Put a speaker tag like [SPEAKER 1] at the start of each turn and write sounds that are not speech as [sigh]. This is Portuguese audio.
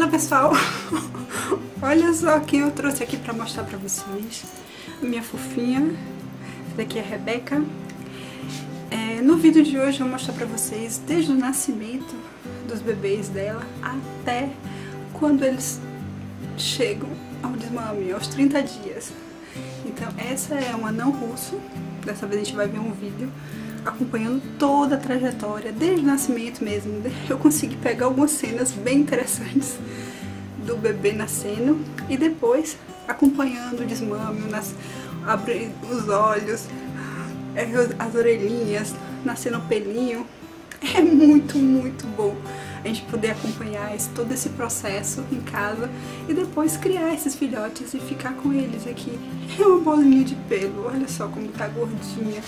[SPEAKER 1] Olá pessoal, [laughs] olha só quem eu trouxe aqui pra mostrar pra vocês. Minha fofinha, essa daqui é a Rebeca. É, No vídeo de hoje eu vou mostrar pra vocês desde o nascimento dos bebês dela Até quando eles chegam ao desmame, aos 30 dias. Então essa é uma não russo, dessa vez a gente vai ver um vídeo acompanhando toda a trajetória, desde o nascimento mesmo. Eu consegui pegar algumas cenas bem interessantes do bebê nascendo e depois acompanhando o desmame, nas, abrir os olhos, é, as orelhinhas, nascendo o pelinho. É muito, muito bom a gente poder acompanhar esse, todo esse processo em casa e depois criar esses filhotes e ficar com eles aqui. É uma bolinha de pelo, olha só como tá gordinha.